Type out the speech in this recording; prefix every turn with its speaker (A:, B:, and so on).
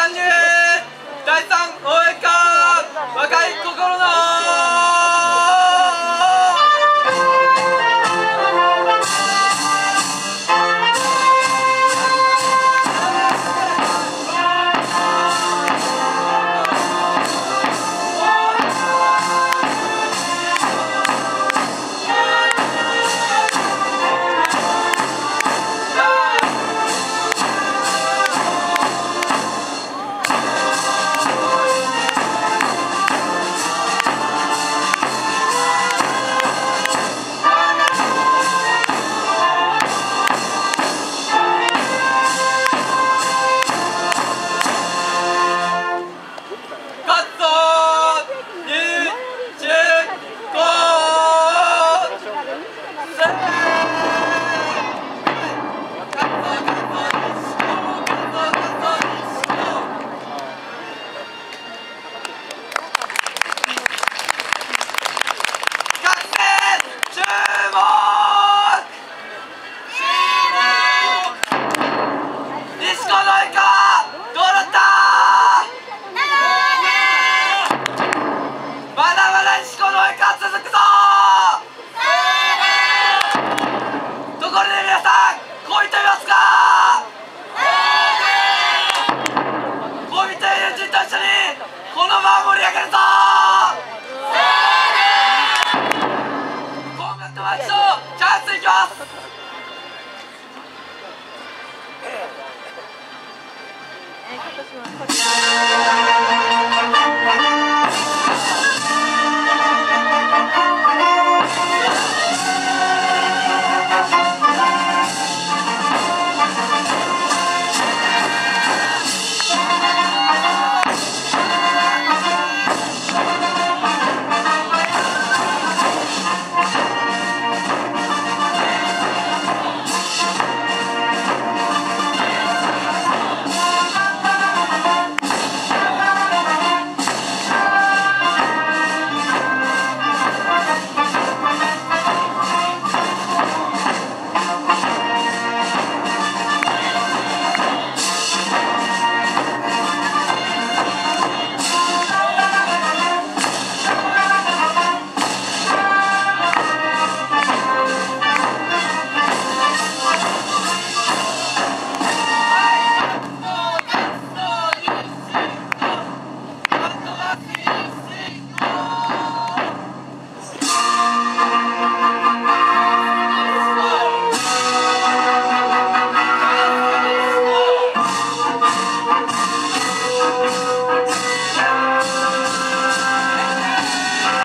A: Bakanlığı ま今年はこら